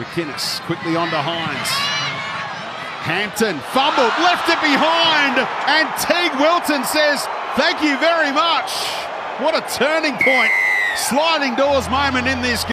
McInnes quickly on to Hynes. Hampton fumbled, left it behind, and Teig Wilton says, Thank you very much. What a turning point, sliding doors moment in this game.